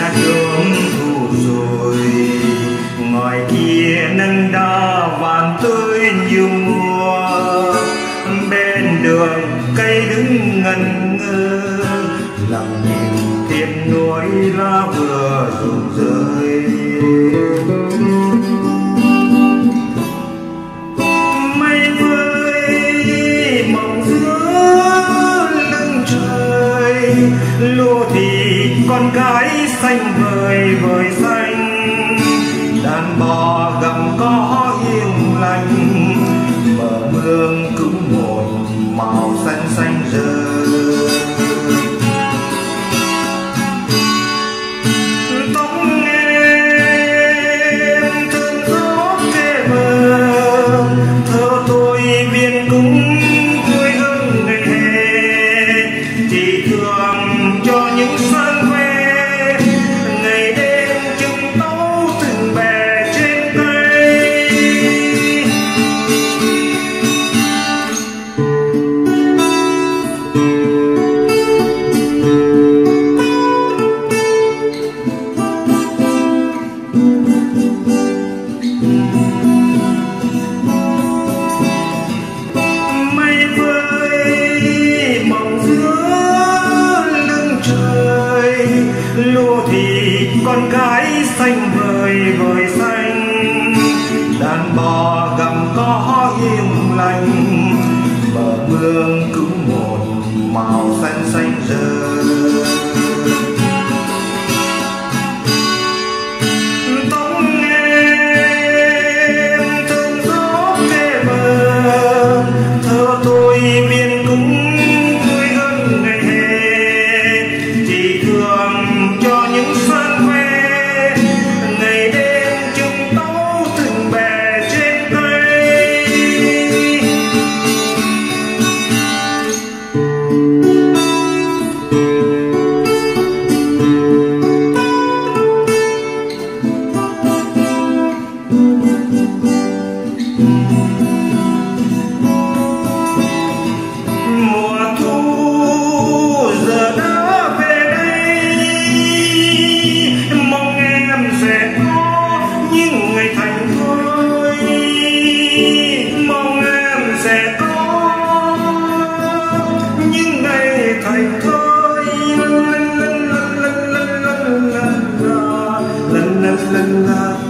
xác chốn thu rồi. Ngoài kia nâng đa vàng tươi nhiều mùa. Bên đường cây đứng ngần ngơ. Lòng nhìn tiếc nuối lá vừa rụng rơi lô thị con cái xanh vời vời xanh. Đàn bò gầm có yên lành lúa thì con gái xanh love